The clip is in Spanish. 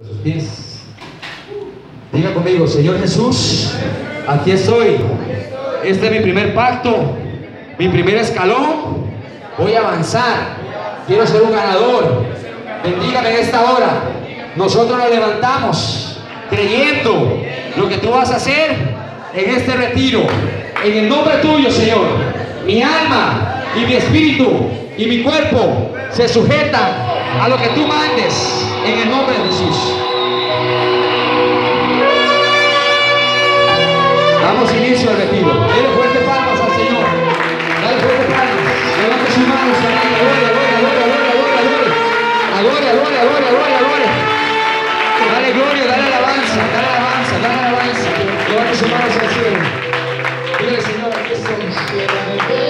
sus pies. Diga conmigo, Señor Jesús, aquí estoy. Este es mi primer pacto, mi primer escalón. Voy a avanzar. Quiero ser un ganador. Bendígame en esta hora. Nosotros nos levantamos creyendo lo que tú vas a hacer en este retiro. En el nombre tuyo, Señor. Mi alma y mi espíritu y mi cuerpo se sujetan a lo que tú mandes en el nombre de Jesús. Damos inicio al retiro. Dale fuerte palmas al Señor. Dale fuerte palmas. Levante sus manos. Gloria, gloria, gloria, gloria, gloria, gloria. Gloria, gloria, gloria, gloria, gloria. Dale gloria, dale alabanza, dale alabanza, dale alabanza. Levante sus manos al cielo. Dile, Señor, aquí estamos.